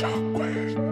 掌柜。